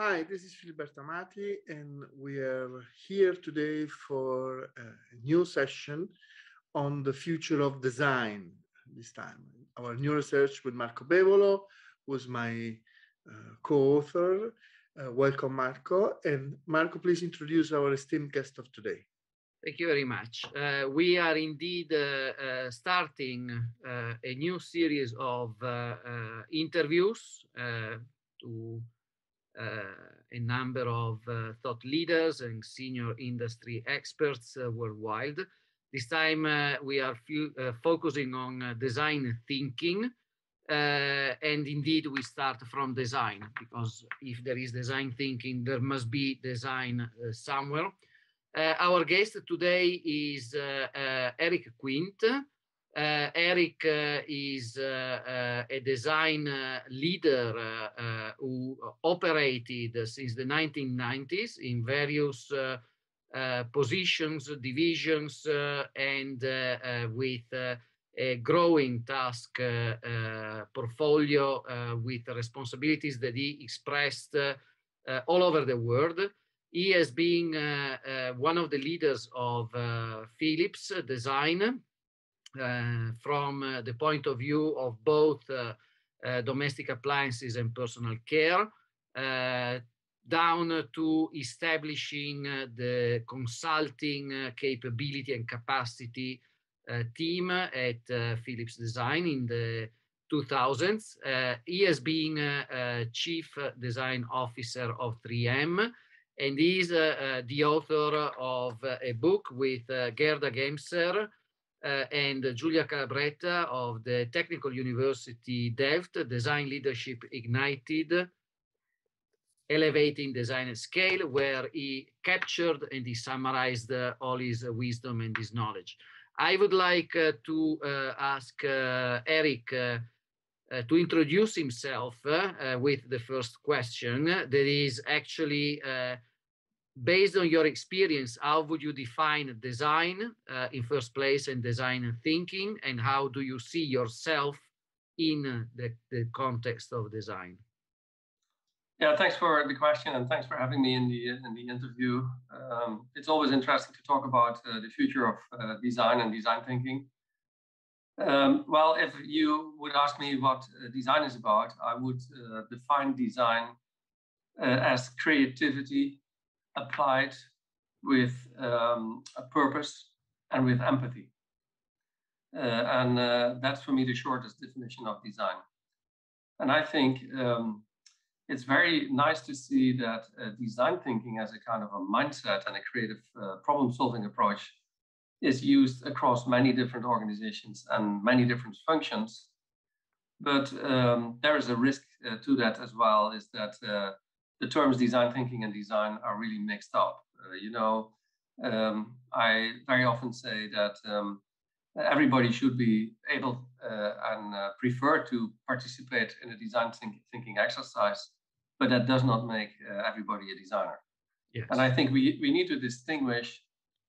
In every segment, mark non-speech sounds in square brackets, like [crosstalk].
Hi, this is Filiberto Amati, and we are here today for a new session on the future of design this time. Our new research with Marco Bevolo was my uh, co-author. Uh, welcome, Marco. And Marco, please introduce our esteemed guest of today. Thank you very much. Uh, we are indeed uh, uh, starting uh, a new series of interviews to Uh, a number of uh, thought leaders and senior industry experts uh, worldwide. This time we are focusing on design thinking, uh, and indeed we start from design because if there is design thinking there must be design uh, somewhere uh, our guest today is eric quint Eh, eric eh, is eh, a design leader who operated since the 1990s in various positions divisions and with a growing task uh, uh, portfolio uh, with responsibilities that he expressed all over the world. He has been one of the leaders of Philips Design Uh, from uh, the point of view of both uh, domestic appliances and personal care down to establishing the consulting capability and capacity uh, team at uh, Philips Design in the 2000s. Uh, he has been chief design officer of 3M and is the author of a book with Gerda Gemser uh, and Julia Calabretta of the Technical University Delft, Design Leadership Ignited, Elevating Design at Scale, where he captured and he summarized uh, all his wisdom and his knowledge. I would like uh, to uh, ask uh, Eric to introduce himself with the first question. That is actually based on your experience, how would you define design uh, in first place and design thinking, and how do you see yourself in the, the context of design? Yeah, thanks for the question and thanks for having me in the in the interview. Um, it's always interesting to talk about uh, the future of uh, design and design thinking. Um, well, if you would ask me what uh, design is about, I would uh, define design uh, as creativity applied with um, a purpose and with empathy. Uh, and that's for me the shortest definition of design. And I think um, it's very nice to see that uh, design thinking as a kind of a mindset and a creative uh, problem solving approach is used across many different organizations and many different functions. But um, there is a risk uh, to that as well, is that uh, the terms design thinking and design are really mixed up. Uh, you know, um, I very often say that um, everybody should be able uh, and prefer to participate in a design think thinking exercise but that does not make uh, everybody a designer. Yes. And I think we, we need to distinguish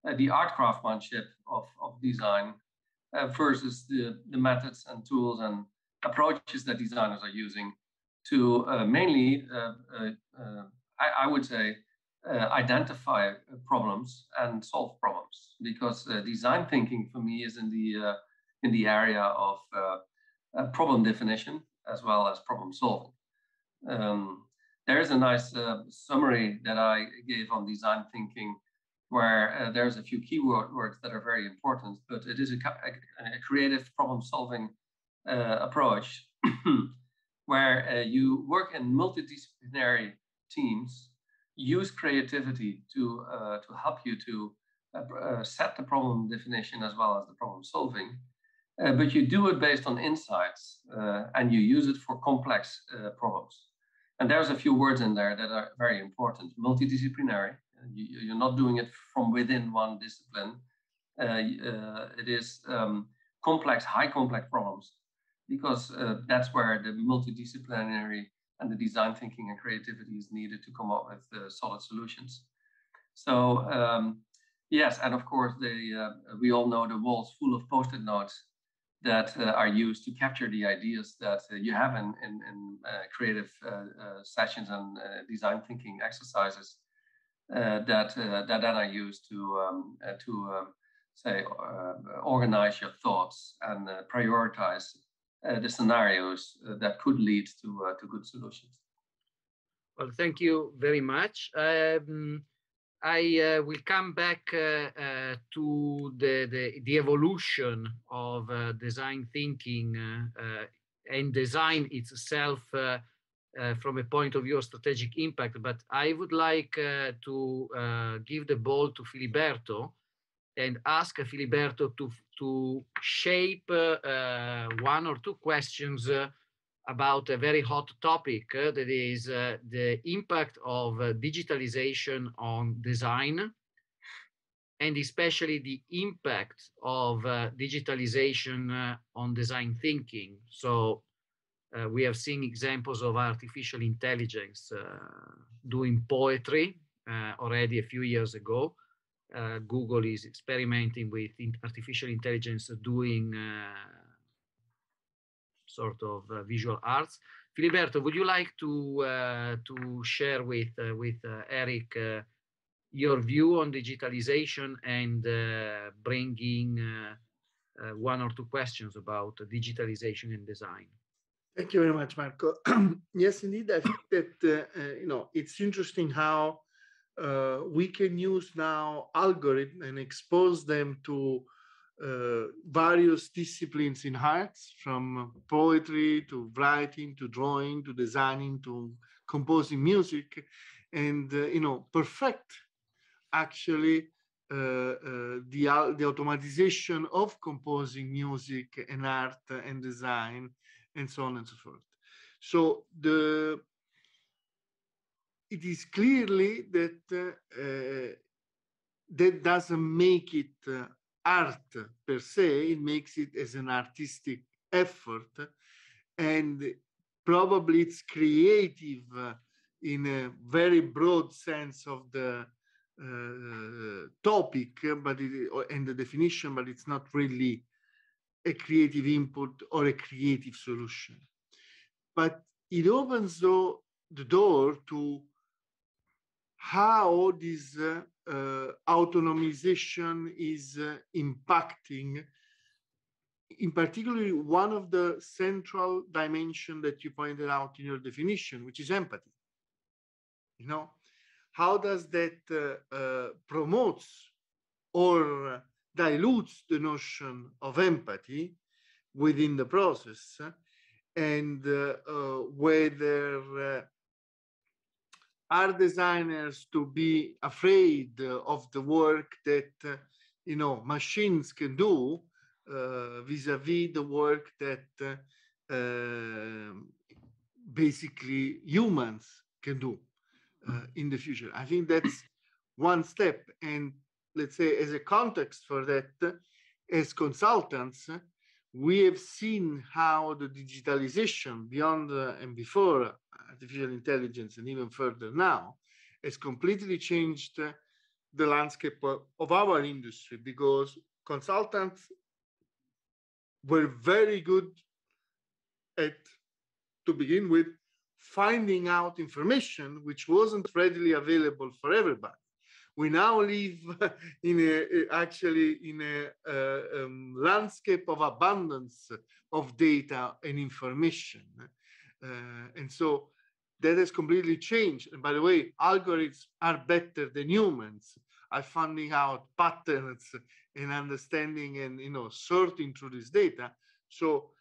uh, the art craftsmanship of, of design uh, versus the, the methods and tools and approaches that designers are using to uh, mainly, uh, uh, I, I, would say, identify problems and solve problems. Because design thinking for me is in the in the area of problem definition as well as problem solving. Um, there's a nice uh, summary that I gave on design thinking where uh, there's a few keyword words that are very important, but it is a, a, a creative problem solving uh, approach [clears throat] where uh, you work in multidisciplinary teams, use creativity to, uh, to help you to uh, set the problem definition as well as the problem solving. but you do it based on insights and you use it for complex problems. And there's a few words in there that are very important. Multidisciplinary. You, are not doing it from within one discipline. Uh, uh, it is um, complex, high complex problems, because uh, that's where the multidisciplinary and the design thinking and creativity is needed to come up with uh, solid solutions. So um, yes, and of course, they, uh, we all know the walls full of post-it notes that uh, are used to capture the ideas that uh, you have in, in, in uh, creative sessions and design thinking exercises that, that then are used to, um, to um, say, organize your thoughts and prioritize the scenarios that could lead to, to good solutions. Well, thank you very much. Um, I uh, will come back uh, uh, to the, the, the, evolution of uh, design thinking uh, uh, and design itself from a point of view of strategic impact. But I would like to give the ball to Filiberto and ask Filiberto to, to shape one or two questions about a very hot topic uh, that is uh, the impact of uh, digitalization on design and especially the impact of uh, digitalization uh, on design thinking. So uh, we have seen examples of artificial intelligence doing poetry already a few years ago. Google is experimenting with artificial intelligence doing sort of uh, visual arts. Filiberto, would you like to uh, to share with uh, with Eric your view on digitalization and bringing one or two questions about digitalization and design? Thank you very much, Marco. [clears throat] yes, indeed, I think that uh, you know it's interesting how uh, we can use now algorithms and expose them to uh, various disciplines in arts, from poetry to writing to drawing to designing to composing music, and uh, you know perfect actually uh, uh, the the automatization of composing music and art and design and so on and so forth. So the it is clearly that uh, that doesn't make it art per se, it makes it as an artistic effort, and probably it's creative uh, in a very broad sense of the uh, topic, but it, and the definition, but it's not really a creative input or a creative solution. But it opens though, the door to how this uh, uh, autonomization is uh, impacting in particular one of the central dimension that you pointed out in your definition which is empathy. You know how does that uh, uh, promotes or dilutes the notion of empathy within the process and uh, whether are designers to be afraid of the work that uh, you know machines can do uh, vis-a-vis the work that uh, basically humans can do in the future. I think that's one step. And let's say as a context for that as consultants we have seen how the digitalization beyond and before artificial intelligence and even further now has completely changed the landscape of, of our industry because consultants were very good at to begin with finding out information which wasn't readily available for everybody. We now live [laughs] in a actually in a uh, um, landscape of abundance of data and information. Uh, and so that has completely changed. And by the way, algorithms are better than humans at finding out patterns and understanding and you know sorting through this data. So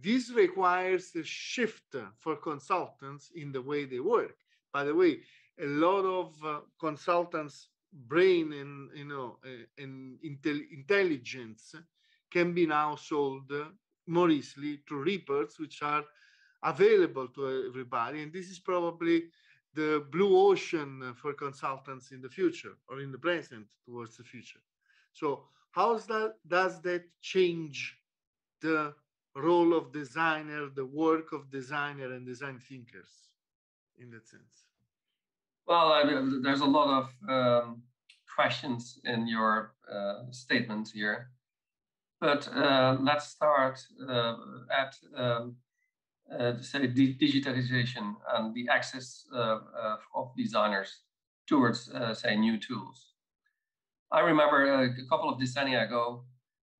this requires a shift for consultants in the way they work. By the way, a lot of uh, consultants' brain and you know uh, and intel- intelligence can be now sold more easily through reports, which are available to everybody. And this is probably the blue ocean for consultants in the future or in the present towards the future. So how that, does that change the role of designer, the work of designer and design thinkers in that sense? Well, I mean, there's a lot of um, questions in your uh, statement here. But uh, let's start uh, at um, say digitalization and the access uh, uh, of designers towards say new tools. I remember a couple of decennia ago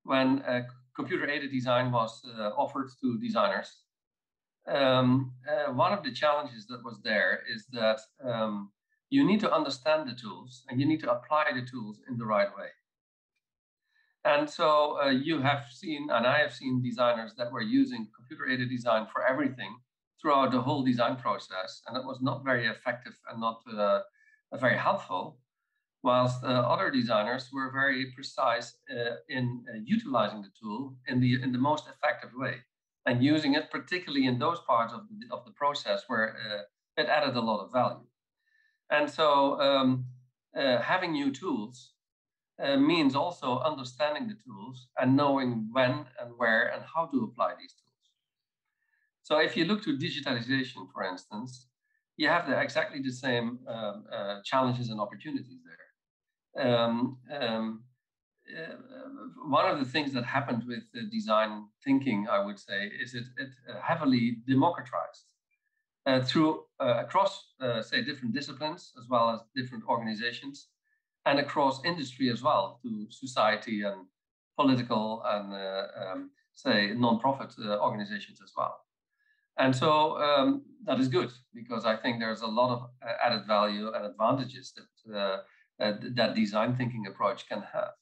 when computer-aided design was offered to designers. Um, one of the challenges that was there is that um, you need to understand the tools and you need to apply the tools in the right way. And so uh, you have seen, and I have seen designers that were using computer aided design for everything throughout the whole design process. And it was not very effective and not uh, very helpful. Whilst uh, other designers were very precise uh, in uh, utilizing the tool in the, in the most effective way and using it particularly in those parts of the, of the process where uh, it added a lot of value. And so um, having new tools uh, means also understanding the tools and knowing when and where and how to apply these tools. So if you look to digitalization, for instance, you have the, exactly the same um, uh, challenges and opportunities there. Um, um, uh, one of the things that happened with design thinking, I would say, is it, it uh, heavily democratized uh, through across, say, different disciplines as well as different organizations and across industry as well to society and political and uh, um, say non-profit uh, organizations as well. And so um, that is good because I think there's a lot of uh, added value and advantages that uh, uh, that design thinking approach can have.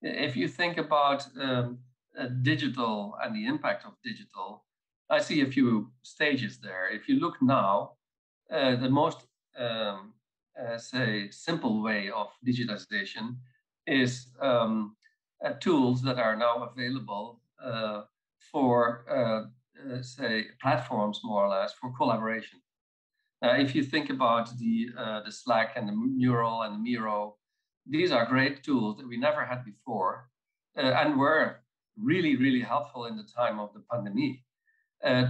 If you think about um, uh, digital and the impact of digital, I see a few stages there. If you look now, the most um, uh, say, simple way of digitization is um, uh, tools that are now available uh, for, uh, uh, say, platforms more or less for collaboration. if you think about the, uh, the Slack and the Mural and the Miro, these are great tools that we never had before and were really, really helpful in the time of the pandemic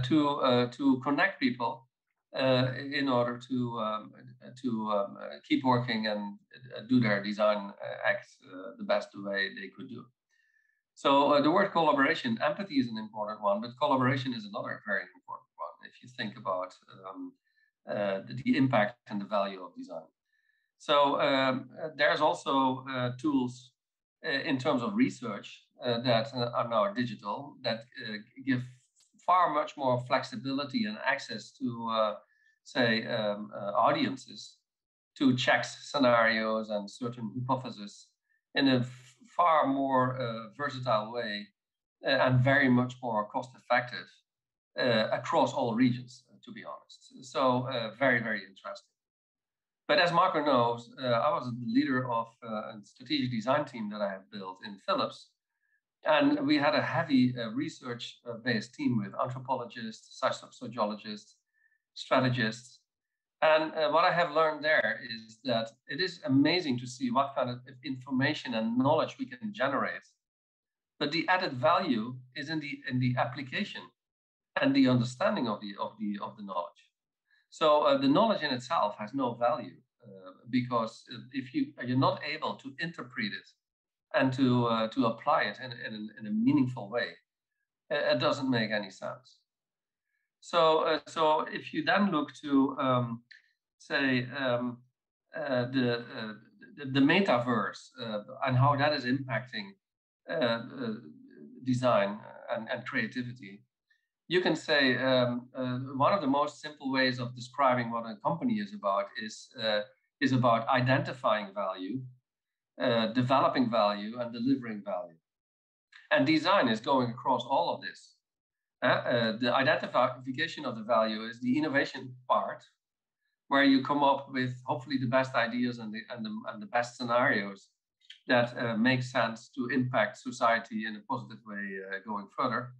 to, to connect people uh, in order to um, to um, keep working and uh, do their design uh, act the best way they could do. So the word collaboration, empathy is an important one, but collaboration is another very important one. If you think about um, the, the, impact and the value of design. So um, there's also tools in terms of research uh, that are now digital that uh, give far much more flexibility and access to, uh, say, um, uh, audiences to check scenarios and certain hypotheses in a far more uh, versatile way uh, and very much more cost effective uh, across all regions, to be honest. So, very, very interesting. But as Marco knows, I was the leader of a strategic design team that I have built in Philips and we had a heavy uh, research based team with anthropologists, sociologists, strategists. And uh, what I have learned there is that it is amazing to see what kind of information and knowledge we can generate. But the added value is in the in the application and the understanding of the of the of the knowledge. So uh, the knowledge in itself has no value uh, because if you you're not able to interpret it and to uh, to apply it in, in, in, a meaningful way, it doesn't make any sense. So uh, so if you then look to um, say um, uh, the, uh, the, the metaverse uh, and how that is impacting uh, design and, and creativity, you can say um, one of the most simple ways of describing what a company is about is is about identifying value uh, developing value and delivering value. And design is going across all of this. Uh, uh, the identification of the value is the innovation part, where you come up with hopefully the best ideas and the, and the, and the best scenarios that uh, make sense to impact society in a positive way uh, going further.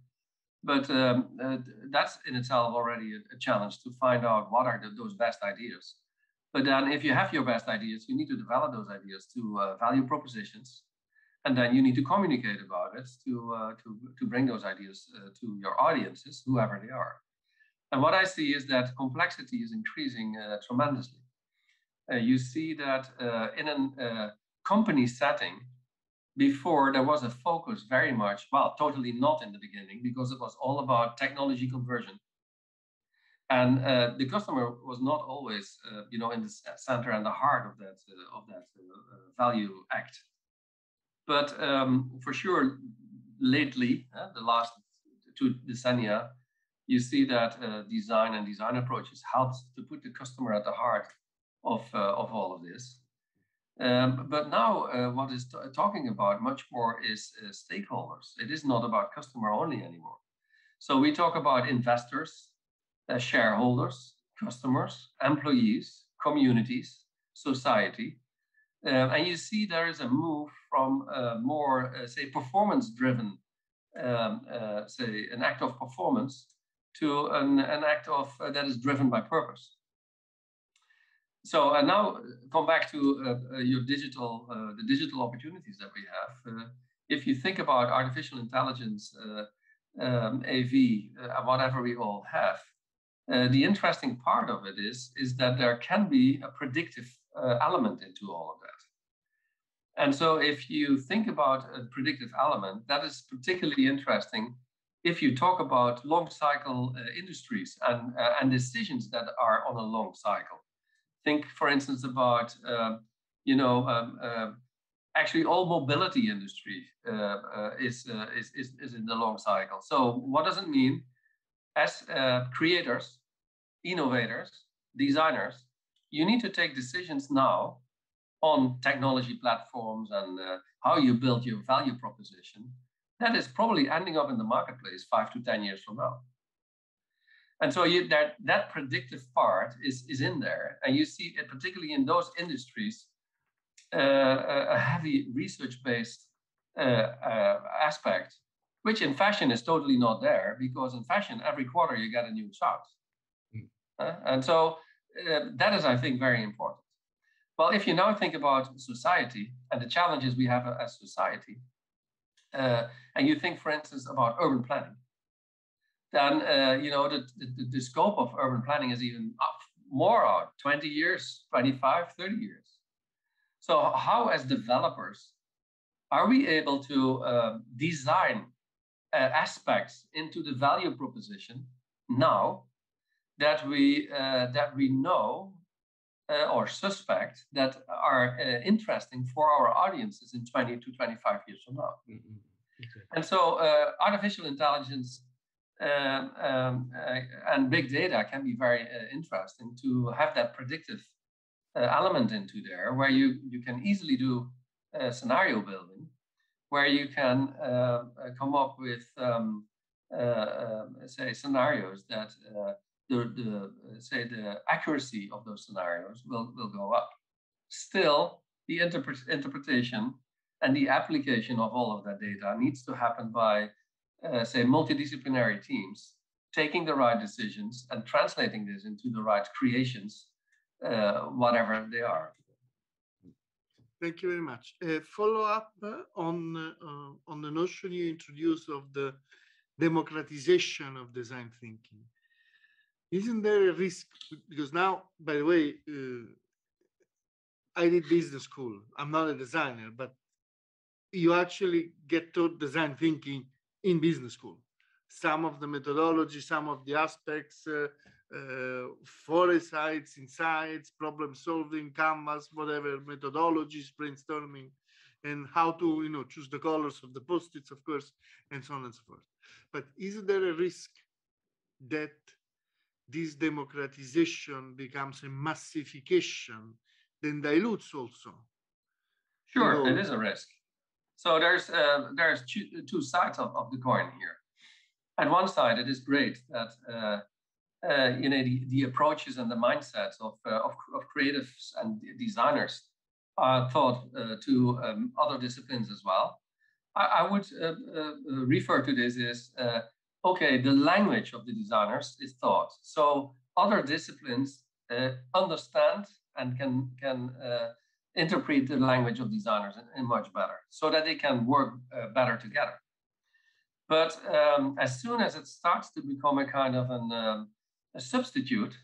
But um, uh, that's in itself already a, a, challenge to find out what are the, those best ideas. But then if you have your best ideas, you need to develop those ideas to uh, value propositions. And then you need to communicate about it to, uh, to, to bring those ideas uh, to your audiences, whoever they are. And what I see is that complexity is increasing uh, tremendously. Uh, you see that uh, in a company setting, before there was a focus very much, well, totally not in the beginning, because it was all about technology conversion. And uh, the customer was not always, uh, you know, in the center and the heart of that uh, of that uh, value act. But um, for sure, lately, uh, the last two decennia, you see that uh, design and design approaches helps to put the customer at the heart of of all of this. Um, but now, uh, what is talking about much more is uh, stakeholders. It is not about customer only anymore. So we talk about investors, uh, shareholders, customers, employees, communities, society. Um, and you see there is a move from uh, more, uh, say, performance driven, um, uh, say, an act of performance to an, an act of that is driven by purpose so uh, now come back to uh, uh, your digital, uh, the digital opportunities that we have. Uh, if you think about artificial intelligence, uh, um, AV, whatever we all have, the interesting part of it is, is that there can be a predictive element into all of that. And so if you think about a predictive element, that is particularly interesting if you talk about long cycle industries and, and decisions that are on a long cycle. Think, for instance, about uh, you know um, uh, actually all mobility industry uh, uh is, uh, is, is is in the long cycle. So what does it mean? As uh, creators, innovators, designers, you need to take decisions now on technology platforms and how you build your value proposition. That is probably ending up in the marketplace five to ten years from now. And so you, that that predictive part is is in there, and you see it particularly in those industries, uh, a heavy research-based uh, uh, aspect, which in fashion is totally not there because in fashion every quarter you get a new chart, mm. and so uh, that is I think very important. Well, if you now think about society and the challenges we have as society, uh, and you think, for instance, about urban planning then uh, you know the, the, the, scope of urban planning is even more out 20 years 25 30 years so how as developers are we able to uh, design uh, aspects into the value proposition now that we uh, that we know uh, or suspect that are uh, interesting for our audiences in 20 to 25 years from now mm-hmm. okay. and so artificial intelligence um, um, uh, and big data can be very uh, interesting to have that predictive uh, element into there where you, you can easily do scenario building where you can uh, come up with um, uh, say scenarios that the, the say the accuracy of those scenarios will, will go up still the interpre- interpretation and the application of all of that data needs to happen by uh, say, multidisciplinary teams taking the right decisions and translating this into the right creations, uh, whatever they are. Thank you very much. Uh, follow up on uh, on the notion you introduced of the democratization of design thinking. Isn't there a risk? Because now, by the way, uh, I did business school. I'm not a designer, but you actually get taught design thinking in business school. Some of the methodology, some of the aspects, uh, uh, foresights, insights, problem solving, canvas, whatever methodologies, brainstorming, and how to you know choose the colors of the post-its, of course, and so on and so forth. But is there a risk that this democratization becomes a massification, then dilutes also? Sure, know, it is a risk. So there's uh, there's two, two sides of, of the coin here. At one side, it is great that uh, uh, you know the, the approaches and the mindsets of, uh, of, of creatives and designers are taught uh, to um, other disciplines as well. I, I would uh, refer to this as okay, the language of the designers is taught. So other disciplines understand and can can interpret the language of designers in, much better so that they can work uh, better together. But um, as soon as it starts to become a kind of an, um, a substitute,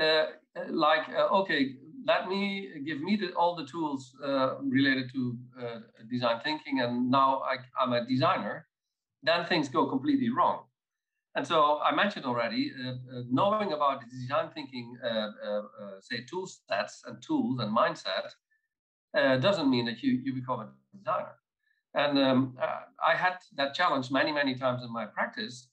uh, like, uh, okay, let me give me the, all the tools uh, related to uh, design thinking, and now I, I'm a designer, then things go completely wrong. And so I mentioned already, uh, uh, knowing about design thinking, uh, uh, uh say, tool sets and tools and mindset uh, doesn't mean that you, you become a designer. And um, I had that challenge many, many times in my practice,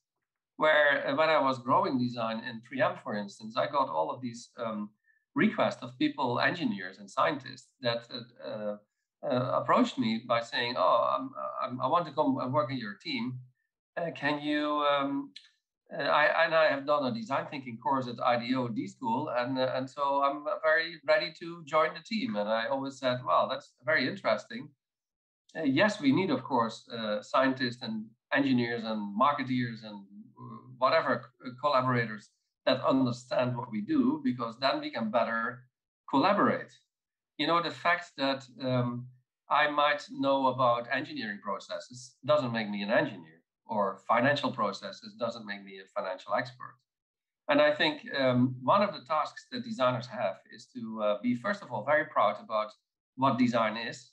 where when I was growing design in 3M, for instance, I got all of these um, requests of people, engineers and scientists that approached me by saying, oh, I'm, I'm, i want to come and work in your team. can you um, uh, I, and I have done a design thinking course at IDEO D School, and uh, and so I'm very ready to join the team. And I always said, "Well, that's very interesting." Uh, yes, we need, of course, uh, scientists and engineers and marketeers and uh, whatever collaborators that understand what we do, because then we can better collaborate. You know, the fact that um, I might know about engineering processes doesn't make me an engineer or financial processes doesn't make me a financial expert. And I think um, one of the tasks that designers have is to uh, be, first of all, very proud about what design is,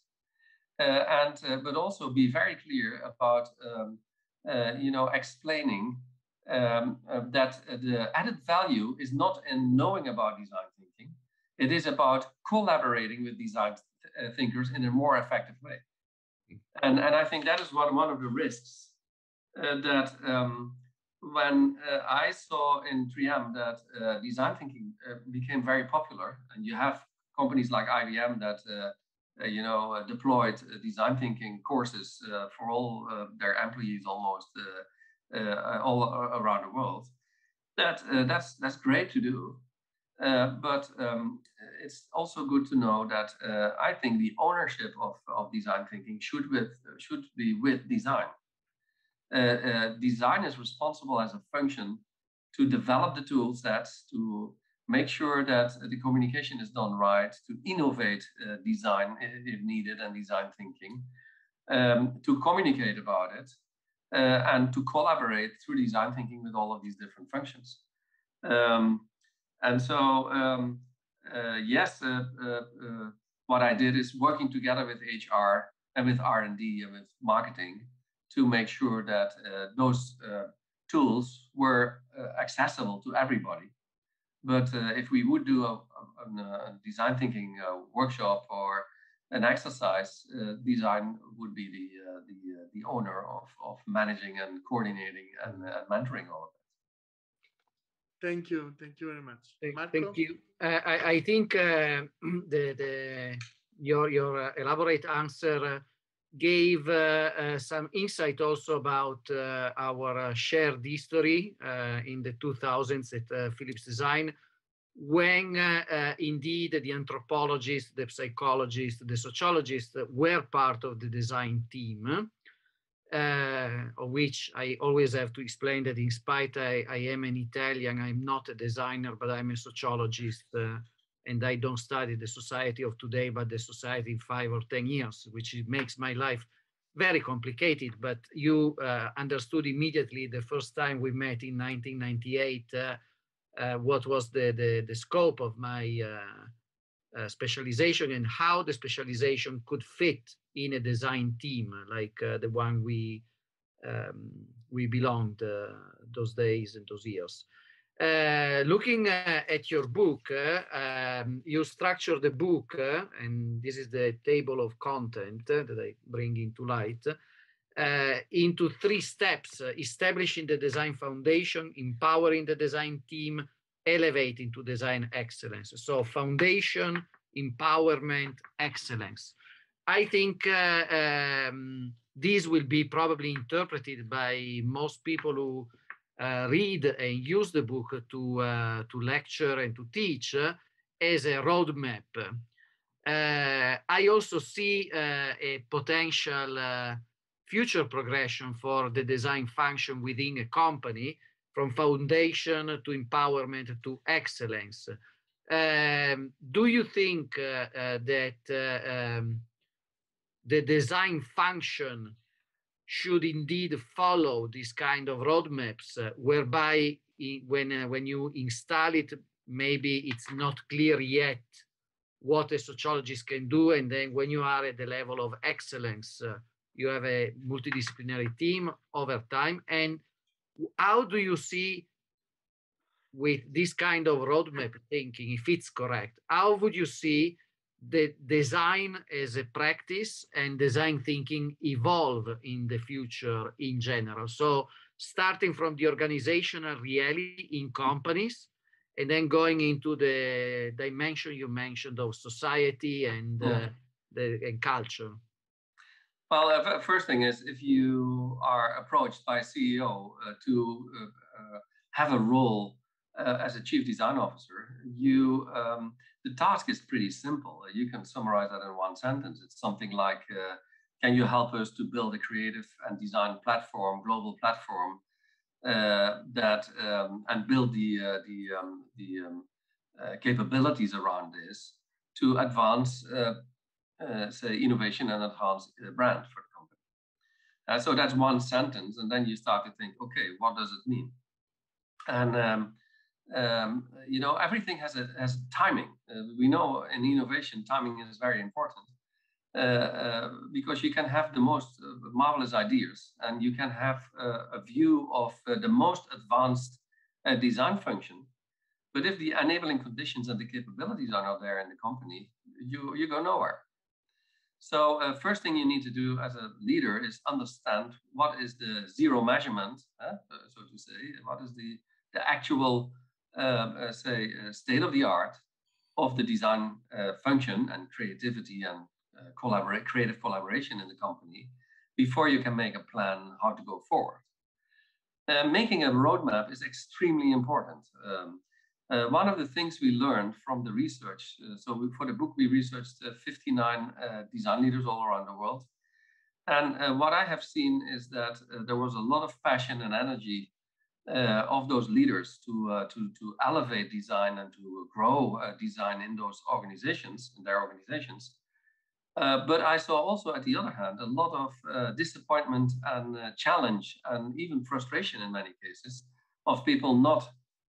uh, and uh, but also be very clear about, um, uh, you know, explaining um, uh, that the added value is not in knowing about design thinking; it is about collaborating with design th- uh, thinkers in a more effective way. And and I think that is one one of the risks uh, that um, when uh, I saw in 3M that uh, design thinking became very popular, and you have companies like IBM that you know deployed design thinking courses for all their employees almost all around the world. That that's that's great to do. Uh, but um, it's also good to know that uh, I think the ownership of, of design thinking should with should be with design. Uh, uh, design is responsible as a function to develop the tool sets, to make sure that the communication is done right, to innovate uh, design if needed and design thinking, um, to communicate about it, uh, and to collaborate through design thinking with all of these different functions. Um, and so, um, uh, yes, uh, what I did is working together with HR and with R&D and with marketing to make sure that uh, those uh, tools were uh, accessible to everybody. But if we would do a, a, a design thinking workshop or an exercise, design would be the the the owner of of managing and coordinating and, and mentoring all of that. Thank you. Thank you very much. Marco? Thank you. Uh, I, I, think uh, [clears throat] the, the, your, your uh, elaborate answer gave uh, uh, some insight also about uh, our shared history in the 2000s at Philips Design, when indeed the anthropologists, the psychologists, the sociologists were part of the design team. Uh, of which I always have to explain that in spite I, I, am an Italian, I'm not a designer, but I'm a sociologist uh, and I don't study the society of today, but the society in five or 10 years, which makes my life very complicated. But you uh, understood immediately the first time we met in 1998 uh, uh, what was the, the, the, scope of my uh, uh, specialization and how the specialization could fit in a design team like uh, the one we um, we belonged those days and those years. Uh, looking uh, at your book, uh, um, you structure the book, uh, and this is the table of content that I bring into light, uh, into three steps establishing the design foundation, empowering the design team, elevating to design excellence. So, foundation, empowerment, excellence. I think um, this will be probably interpreted by most people who uh, read and use the book to, uh, to lecture and to teach as a roadmap. Uh, I also see a potential future progression for the design function within a company from foundation to empowerment to excellence. Um, do you think uh, uh, that uh, um, the design function should indeed follow this kind of roadmaps uh, whereby when uh, when you install it maybe it's not clear yet what a sociologist can do. And then when you are at the level of excellence, uh, you have a multidisciplinary team over time. And how do you see with this kind of roadmap thinking, if it's correct, how would you see the design as a practice and design thinking evolve in the future in general? So starting from the organizational reality in companies and then going into the dimension you mentioned of society and uh, the and culture well uh, first thing is if you are approached by a ceo uh, to uh, uh, have a role uh, as a chief design officer you um, the task is pretty simple. You can summarize that in one sentence. It's something like can you help us to build a creative and design platform global platform uh, that um, and build the uh, the um, the um, uh, capabilities around this to advance, say, innovation and enhance the brand for the company. Uh, so that's one sentence, and then you start to think, okay, what does it mean? And um, um, you know, everything has a has timing. Uh, we know in innovation, timing is very important. Uh, uh, because you can have the most uh, marvelous ideas and you can have a view of the most advanced design function. But if the enabling conditions and the capabilities are not there in the company, you, you go nowhere. So uh, first thing you need to do as a leader is understand what is the zero measurement, uh, so to say, what is the, the actual, um, uh, say, state of the art of the design function and creativity and uh, collaborate, creative collaboration in the company before you can make a plan how to go forward. Uh, making a roadmap is extremely important. Um, uh, one of the things we learned from the research, uh, so we, for the book, we researched uh, 59 uh, design leaders all around the world. And what I have seen is that there was a lot of passion and energy of those leaders to, to, to elevate design and to grow design in those organizations, in their organizations. Uh, but I saw also, at the other hand, a lot of uh, disappointment and uh, challenge and even frustration in many cases of people not,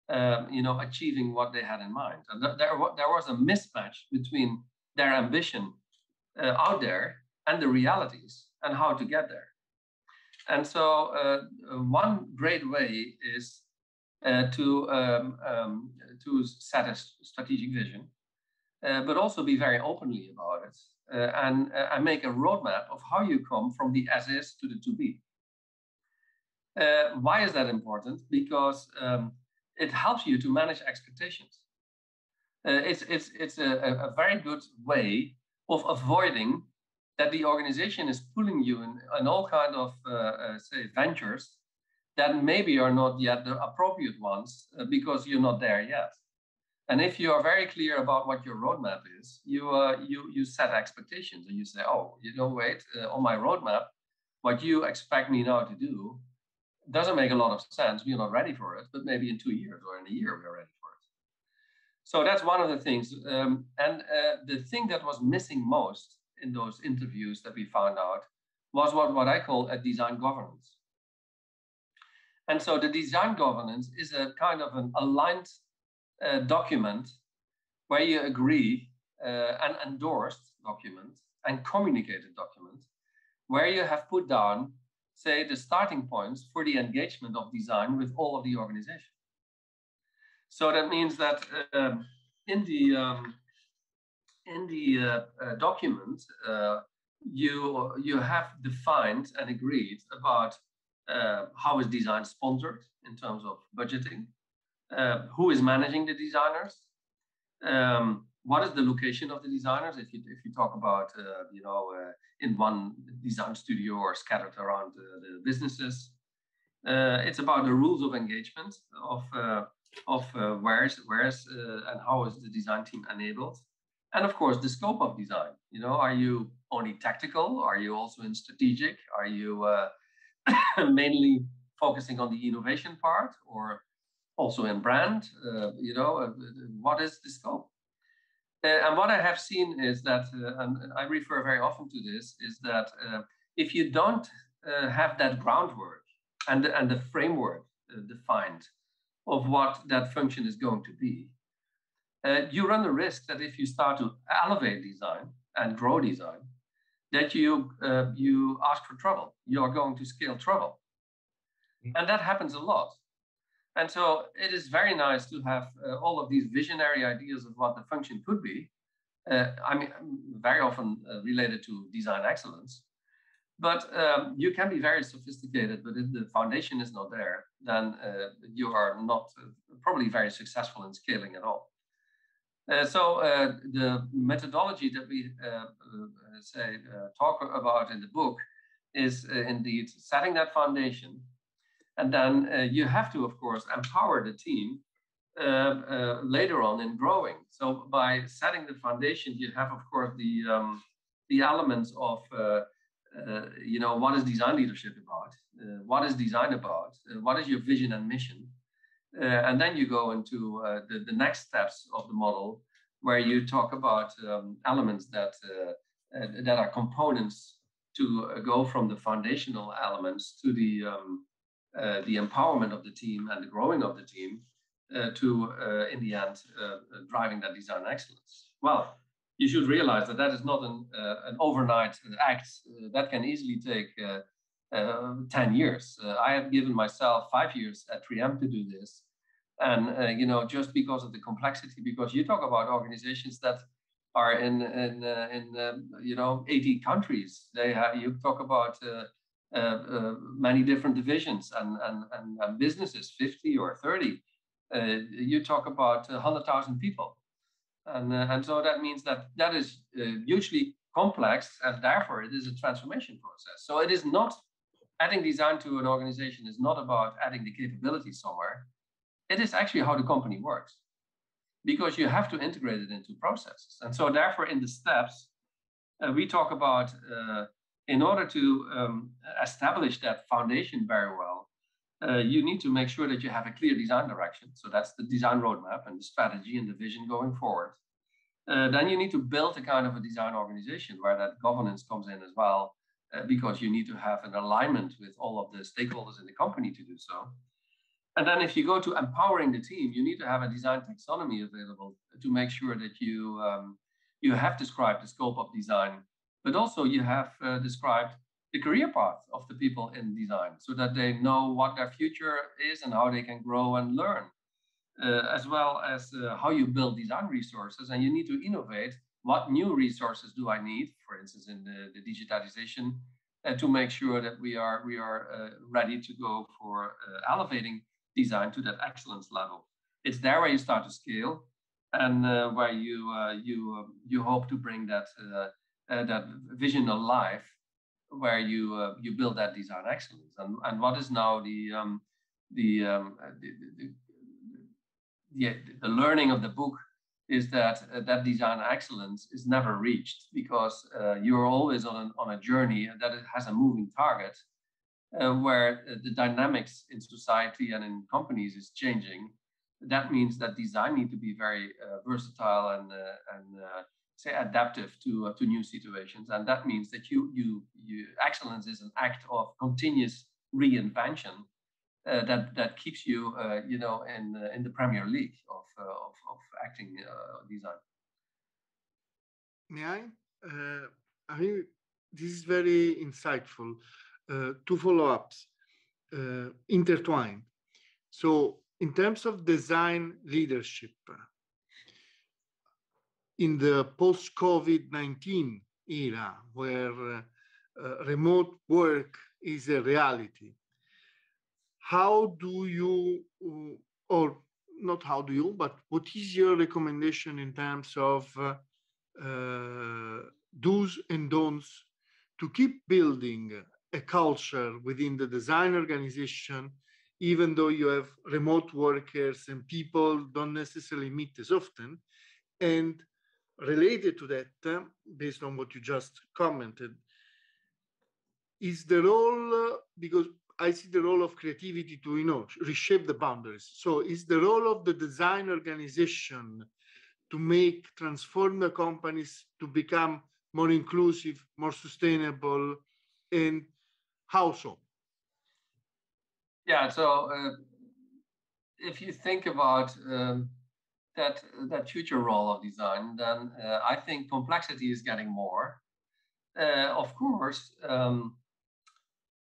um, you know, achieving what they had in mind. And th- there, there was a mismatch between their ambition uh, out there and the realities and how to get there. And so, uh, one great way is to um, um, to set a strategic vision, but also be very openly about it uh, and, uh, and make a roadmap of how you come from the as is to the to be. Uh, why is that important? Because um, it helps you to manage expectations. Uh, it's it's it's a, a, very good way of avoiding that the organization is pulling you in, in all kind of uh, uh, say ventures that maybe are not yet the appropriate ones because you're not there yet. And if you are very clear about what your roadmap is, you uh, you you set expectations and you say, oh, you know, wait, uh, on my roadmap, what you expect me now to do doesn't make a lot of sense. We're not ready for it, but maybe in two years or in a year we're ready for it. So that's one of the things. Um, and uh, the thing that was missing most in those interviews that we found out was what, what I call a design governance. And so the design governance is a kind of an aligned uh, document where you agree uh, an endorsed document and communicated document where you have put down, say, the starting points for the engagement of design with all of the organization. So that means that um, in the um, in the uh, uh, document, uh, you you have defined and agreed about uh, how is design sponsored in terms of budgeting, uh, who is managing the designers, um, what is the location of the designers if you if you talk about uh, you know uh, in one design studio or scattered around the businesses. Uh, it's about the rules of engagement of uh, of uh, where's where's and how is the design team enabled, and of course the scope of design. You know, are you only tactical? Are you also in strategic? Are you [coughs] mainly focusing on the innovation part, or also in brand. Uh, you know, uh, what is the scope? Uh, and what I have seen is that, uh, and I refer very often to this, is that uh, if you don't uh, have that groundwork and the, and the framework defined of what that function is going to be, uh, you run the risk that if you start to elevate design and grow design, that you uh, you ask for trouble. You are going to scale trouble, mm. and that happens a lot. And so it is very nice to have uh, all of these visionary ideas of what the function could be. Uh, I mean, very often uh, related to design excellence. But um, you can be very sophisticated, but if the foundation is not there, then uh, you are not uh, probably very successful in scaling at all. Uh, so the methodology that we say talk about in the book is indeed setting that foundation, and then you have to, of course, empower the team uh, uh, later on in growing. So by setting the foundation, you have, of course, the um, the elements of uh, you know what is design leadership about, what is design about, what is your vision and mission, uh, and then you go into uh, the, the next steps of the model where you talk about um, elements that uh, that are components to go from the foundational elements to the um, the empowerment of the team and the growing of the team to in the end driving that design excellence. Well, you should realize that that is not an, uh, an overnight act. Uh, that can easily take uh, uh, 10 years. Uh, I have given myself five years at 3M to do this. And, uh, you know, just because of the complexity, because you talk about organizations that are in, in, uh, in um, you know, 80 countries. They have, you talk about uh, many different divisions and, and, and, and, businesses, 50 or 30. you talk about 100,000 people. And, and so that means that that is hugely complex and therefore it is a transformation process. So it is not adding design to an organization is not about adding the capability somewhere. It is actually how the company works because you have to integrate it into processes. And so, therefore, in the steps, uh, we talk about uh, in order to um, establish that foundation very well, uh, you need to make sure that you have a clear design direction. So, that's the design roadmap and the strategy and the vision going forward. Uh, then you need to build a kind of a design organization where that governance comes in as well uh, because you need to have an alignment with all of the stakeholders in the company to do so. And then if you go to empowering the team, you need to have a design taxonomy available to make sure that you um, you have described the scope of design, but also you have uh, described the career path of the people in design so that they know what their future is and how they can grow and learn, uh, as well as uh, how you build design resources. And you need to innovate what new resources do I need, for instance, in the, the digitalization, uh, to make sure that we are we are uh, ready to go for uh, elevating design to that excellence level. It's there where you start to scale, and uh, where you you um, you hope to bring that uh, that vision alive, where you you build that design excellence. And and what is now the um, the, um, the, the, the, the learning of the book is that uh, that design excellence is never reached because uh, you're always on, an, on a journey that has a moving target uh, where uh, the dynamics in society and in companies is changing. That means that design need to be very uh, versatile uh, and say adaptive to to new situations, and that means that you you you excellence is an act of continuous reinvention uh, that that keeps you uh, you know in uh, in the Premier League of of, of acting design. May I? I think this is very insightful. two follow-ups intertwined. So in terms of design leadership, in the post-COVID-19 era, where uh, remote work is a reality, how do you, uh, or not how do you, but what is your recommendation in terms of uh, uh, do's and don'ts to keep building a culture within the design organization, even though you have remote workers and people don't necessarily meet as often? And related to that, uh, based on what you just commented, is the role, uh, because I see the role of creativity to you know reshape the boundaries. So is the role of the design organization to make transform the companies to become more inclusive, more sustainable, and how so? Yeah, so uh, if you think about um, that that future role of design, then uh, I think complexity is getting more. Uh, of course, um,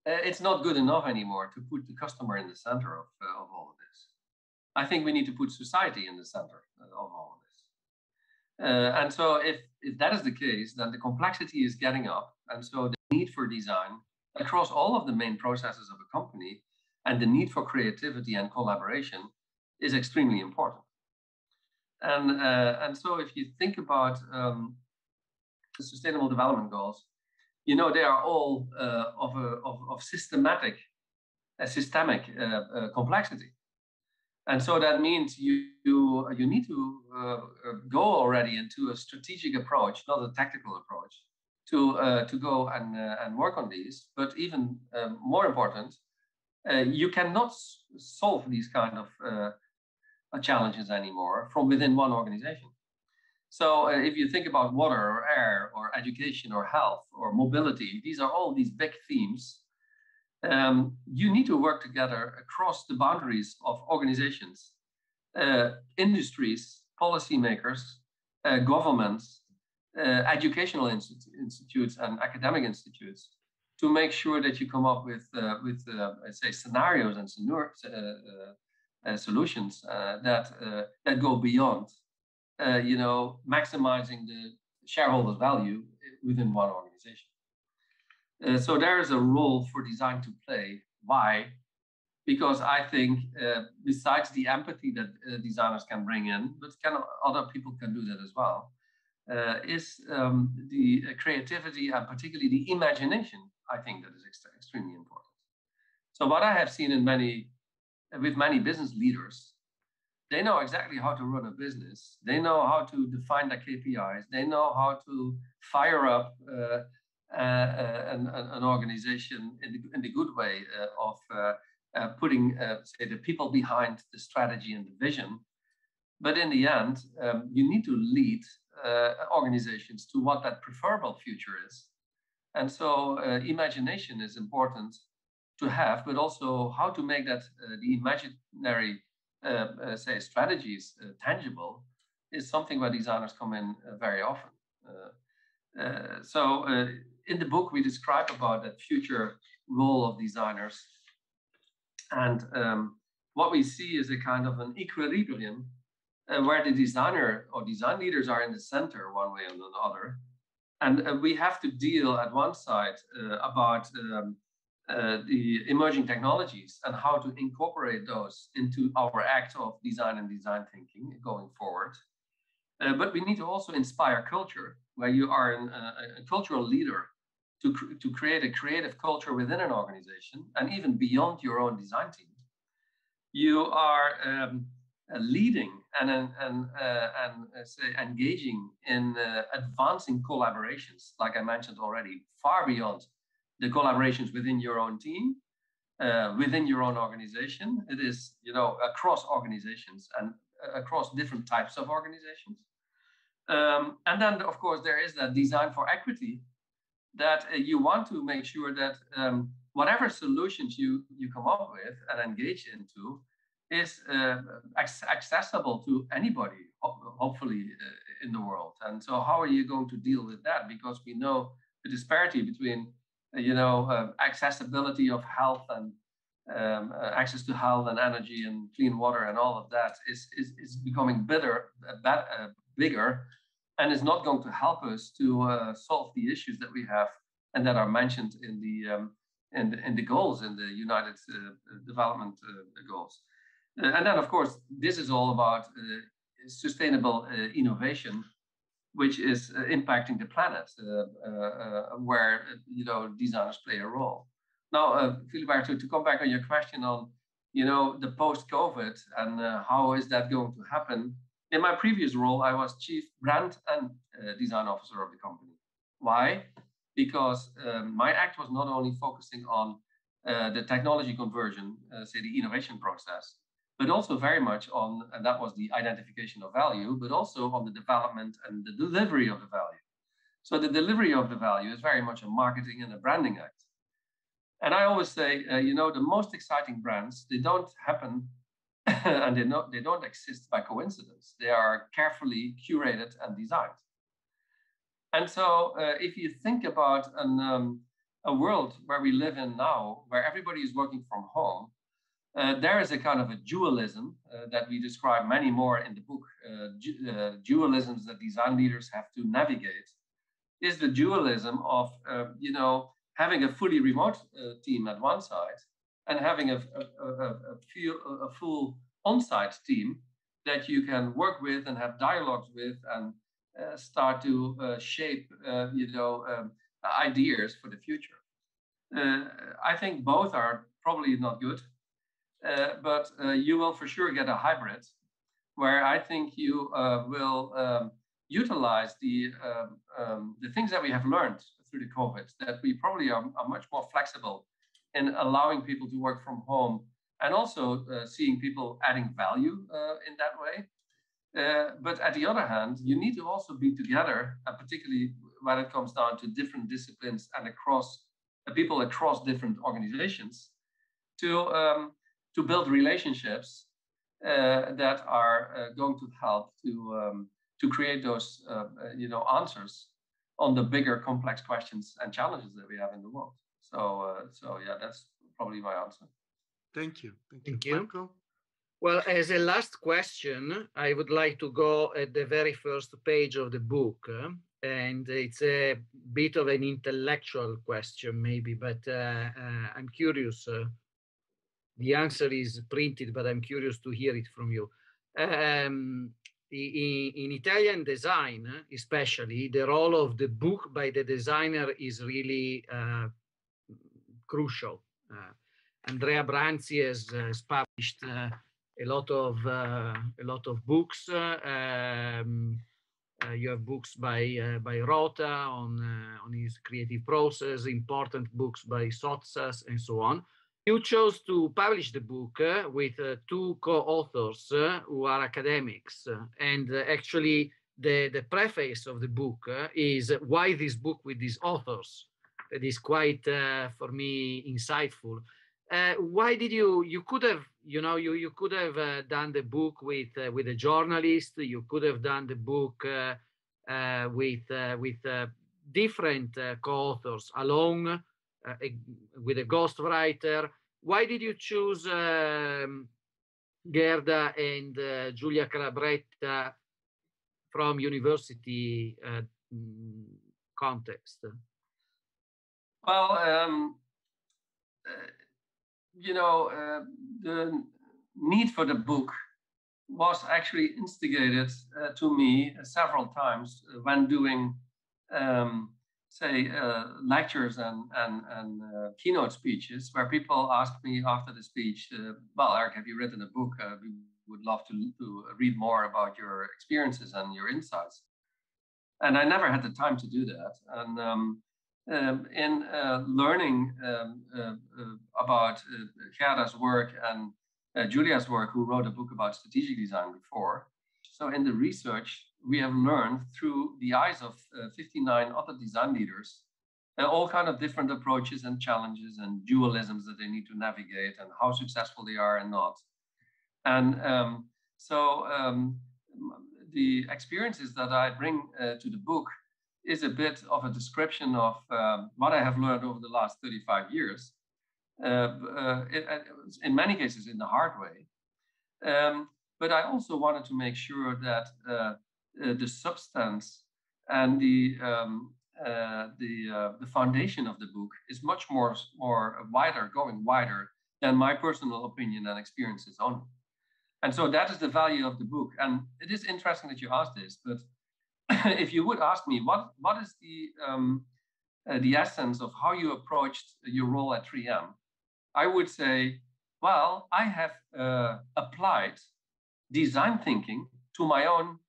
uh, it's not good enough anymore to put the customer in the center of, uh, of all of this. I think we need to put society in the center of all of this. Uh, and so, if, if that is the case, then the complexity is getting up. And so, the need for design across all of the main processes of a company and the need for creativity and collaboration is extremely important. And, uh, and so, if you think about um, the Sustainable Development Goals, you know, they are all uh, of, a, of, of systematic, uh, systemic uh, uh, complexity. And so that means you, you, you need to uh, go already into a strategic approach, not a tactical approach, to, to go and, and work on these. But even more important, you cannot solve these kind of challenges anymore from within one organization. So uh, if you think about water or air or education or health or mobility, these are all these big themes. Um, you need to work together across the boundaries of organizations, uh, industries, policymakers, uh, governments, uh, educational institu institutes, and academic institutes to make sure that you come up with, uh, with uh, say, scenarios and solutions that, that go beyond uh, you know, maximizing the shareholders' value within one organization. Uh, so there is a role for design to play. Why? Because I think uh, besides the empathy that uh, designers can bring in, but can other people can do that as well, uh, is um, the creativity and particularly the imagination. I think that is ext extremely important. So what I have seen in many with many business leaders they know exactly how to run a business. They know how to define their KPIs. They know how to fire up uh, uh, uh an, an, organization in the, in the good way uh, of uh, putting, say, the people behind the strategy and the vision. But in the end, um, you need to lead organizations to what that preferable future is. And so, imagination is important to have, but also how to make that the imaginary uh, uh, say strategies uh, tangible is something where designers come in very often. so in the book we describe about that future role of designers, and um, what we see is a kind of an equilibrium uh, where the designer or design leaders are in the center one way or another. And uh, we have to deal at one side uh, about um, uh, the emerging technologies and how to incorporate those into our act of design and design thinking going forward. Uh, but we need to also inspire culture, where you are an, a cultural leader to, cr to create a creative culture within an organization and even beyond your own design team. You are um, uh, leading and, and, uh, and uh, say engaging in uh, advancing collaborations, like I mentioned already, far beyond the collaborations within your own team, uh, within your own organization. It is, you know, across organizations and uh, across different types of organizations. Um, and then, of course, there is that design for equity that uh, you want to make sure that um, whatever solutions you, you come up with and engage into is uh, accessible to anybody, hopefully, uh, in the world. And so, how are you going to deal with that? Because we know the disparity between you know, uh, accessibility of health and um, uh, access to health and energy and clean water and all of that is, is, is becoming bitter, uh, uh, bigger and is not going to help us to uh, solve the issues that we have and that are mentioned in the, um, in, the in the goals, in the United uh, Development Goals. and then, of course, this is all about sustainable innovation which is uh, impacting the planet, uh, uh, where you know designers play a role. Now, uh, to come back on your question on you know the post-COVID and how is that going to happen? In my previous role, I was chief brand and design officer of the company. Why? Because um, my act was not only focusing on uh, the technology conversion, uh, say the innovation process, but also very much on, and that was the identification of value, but also on the development and the delivery of the value. So the delivery of the value is very much a marketing and a branding act. And I always say, uh, you know, the most exciting brands, they don't happen [laughs] and they, not, they don't exist by coincidence. They are carefully curated and designed. And so, uh, if you think about an, um, a world where we live in now, where everybody is working from home, uh, there is a kind of a dualism uh, that we describe many more in the book. Uh, uh, dualisms that design leaders have to navigate is the dualism of, uh, you know, having a fully remote team at one side and having a, a, a, a, few, a full on-site team that you can work with and have dialogues with and uh, start to uh, shape, uh, you know, um, ideas for the future. I think both are probably not good, but you will for sure get a hybrid where I think you will um, utilize the um, um, the things that we have learned through the COVID. That we probably are, are much more flexible in allowing people to work from home, and also uh, seeing people adding value uh, in that way. Uh, but at the other hand, you need to also be together, uh, particularly when it comes down to different disciplines and across uh, people across different organizations, to um, to build relationships uh, that are going to help to um, to create those you know answers on the bigger complex questions and challenges that we have in the world. So so yeah, that's probably my answer. Thank you. Thank you. Thank you. Well, as a last question, I would like to go at the very first page of the book. Uh, and it's a bit of an intellectual question, maybe, but uh, uh, I'm curious. Uh, the answer is printed, but I'm curious to hear it from you. Um, in, in, Italian design, especially, the role of the book by the designer is really uh, crucial. Uh, Andrea Branzi has, has published a lot of uh, a lot of books. Um, uh, you have books by uh, by Rota on on his creative process, important books by Sottsass, and so on. You chose to publish the book uh, with uh, two co-authors uh, who are academics, and actually the the preface of the book is why this book with these authors. That is quite for me insightful. Uh, why did you you could have you know you you could have uh, done the book with uh, with a journalist. You could have done the book uh, uh, with uh, with different co-authors along a, with a ghostwriter why did you choose um, Gerda and Giulia Calabretta from university mm, context? Well um, you know, uh, the need for the book was actually instigated uh, to me several times when doing, um, say, uh, lectures and, and, and uh, keynote speeches, where people ask me after the speech, uh, Well, Eric, have you written a book? Uh, we would love to, to read more about your experiences and your insights. And I never had the time to do that. And um, um, in uh, learning um, uh, uh, about Gerda's work and Giulia's work, who wrote a book about strategic design before. So in the research, we have learned through the eyes of 59 other design leaders uh, all kind of different approaches and challenges and dualisms that they need to navigate and how successful they are and not. And um, so um, the experiences that I bring uh, to the book is a bit of a description of um, what I have learned over the last 35 years, uh, uh, it, in many cases in the hard way. Um, but I also wanted to make sure that uh, uh the substance and the um, uh, the uh, the foundation of the book is much more more wider, going wider than my personal opinion and experiences only. And so that is the value of the book. And it is interesting that you asked this, but [clears throat] if you would ask me what what is the um, uh, the essence of how you approached your role at 3M, I would say, well, I have uh, applied design thinking to my own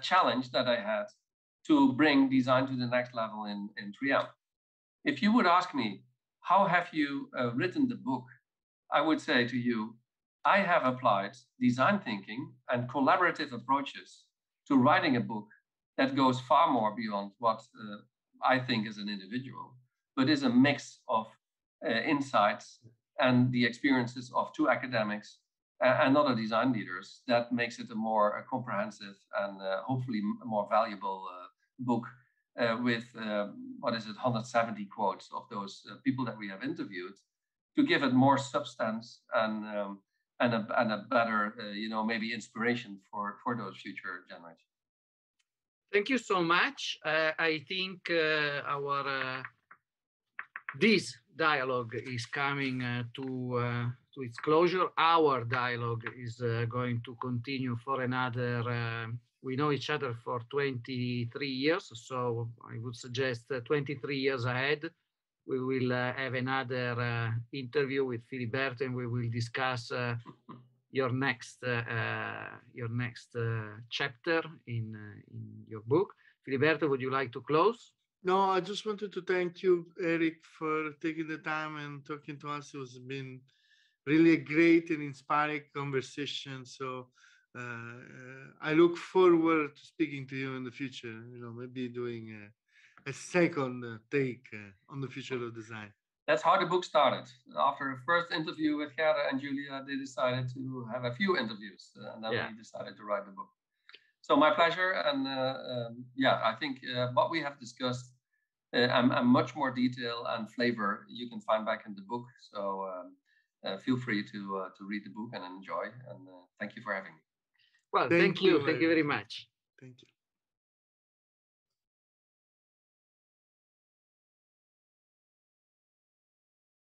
challenge that I had to bring design to the next level in, in 3M. If you would ask me, how have you uh, written the book? I would say to you, I have applied design thinking and collaborative approaches to writing a book that goes far more beyond what uh, I think is an individual, but is a mix of uh, insights and the experiences of two academics and other design leaders, that makes it a more comprehensive and hopefully more valuable book uh, with um, what is it 170 quotes of those uh, people that we have interviewed to give it more substance and um, and a, and a better uh, you know maybe inspiration for for those future generations. Thank you so much. I think our this dialogue is coming to to its closure. Our dialogue is uh, going to continue for another uh, we know each other for 23 years, so I would suggest uh, 23 years ahead. We will uh, have another uh, interview with Filiberto and we will discuss uh, your next uh, uh, your next chapter in in your book. Filiberto, would you like to close? No, I just wanted to thank you, Eric, for taking the time and talking to us. It's been really a great and inspiring conversation. So uh, I look forward to speaking to you in the future. You know, maybe doing a, a second uh, take uh, on the future of design. That's how the book started. After a first interview with Gerda and Giulia, they decided to have a few interviews, and then yeah. we decided to write the book. So my pleasure, and um, yeah, I think what we have discussed uh, and, and, much more detail and flavor you can find back in the book. So um, uh, feel free to uh, to read the book and enjoy. And thank you for having me. Well, thank, thank you. you. Thank you very much. Thank you.